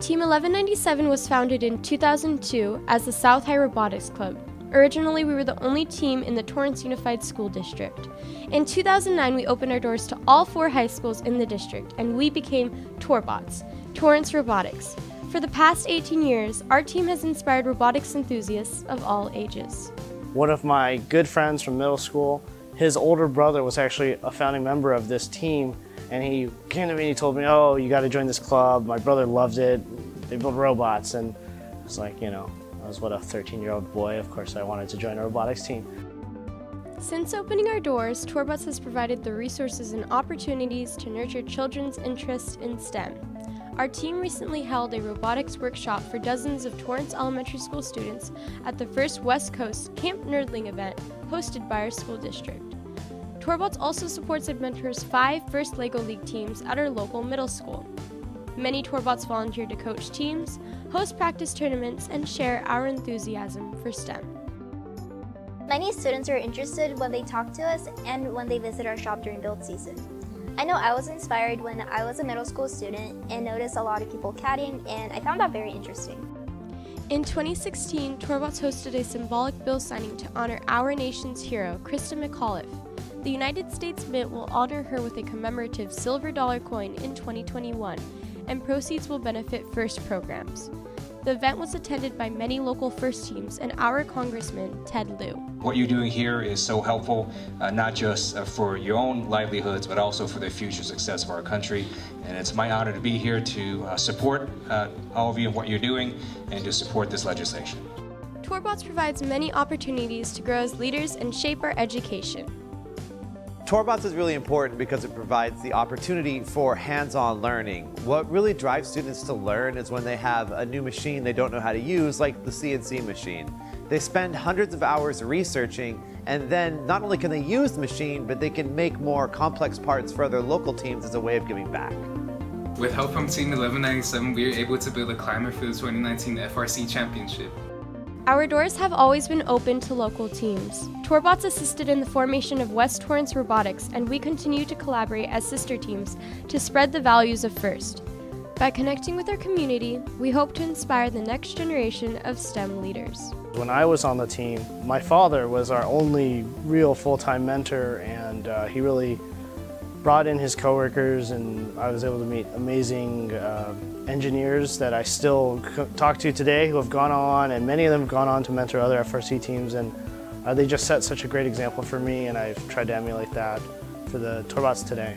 Team 1197 was founded in 2002 as the South High Robotics Club. Originally, we were the only team in the Torrance Unified School District. In 2009, we opened our doors to all four high schools in the district, and we became Torbots, Torrance Robotics. For the past 18 years, our team has inspired robotics enthusiasts of all ages. One of my good friends from middle school, his older brother was actually a founding member of this team and he came to me and he told me, oh, you got to join this club. My brother loved it. They build robots. And I was like, you know, I was what, a 13-year-old boy. Of course, I wanted to join a robotics team. Since opening our doors, Torbots has provided the resources and opportunities to nurture children's interest in STEM. Our team recently held a robotics workshop for dozens of Torrance Elementary School students at the first West Coast Camp Nerdling event hosted by our school district. Torbots also supports and mentors five First LEGO League teams at our local middle school. Many Torbots volunteer to coach teams, host practice tournaments, and share our enthusiasm for STEM. Many students are interested when they talk to us and when they visit our shop during build season. I know I was inspired when I was a middle school student and noticed a lot of people CADing, and I found that very interesting. In 2016, Torbots hosted a symbolic bill signing to honor our nation's hero, Christa McAuliffe. The United States Mint will honor her with a commemorative silver dollar coin in 2021, and proceeds will benefit FIRST programs. The event was attended by many local FIRST teams and our Congressman, Ted Lieu. What you're doing here is so helpful, uh, not just uh, for your own livelihoods, but also for the future success of our country. And it's my honor to be here to uh, support uh, all of you and what you're doing and to support this legislation. Torbots provides many opportunities to grow as leaders and shape our education. Torbots is really important because it provides the opportunity for hands-on learning. What really drives students to learn is when they have a new machine they don't know how to use, like the CNC machine. They spend hundreds of hours researching, and then not only can they use the machine, but they can make more complex parts for other local teams as a way of giving back. With help from Team 1197, we were able to build a climber for the 2019 FRC Championship. Our doors have always been open to local teams. Torbots assisted in the formation of West Torrance Robotics, and we continue to collaborate as sister teams to spread the values of FIRST. By connecting with our community, we hope to inspire the next generation of STEM leaders. When I was on the team, my father was our only real full-time mentor, and uh, he really brought in his coworkers and I was able to meet amazing uh, engineers that I still talk to today who have gone on and many of them have gone on to mentor other FRC teams and uh, they just set such a great example for me and I've tried to emulate that for the Torbots today.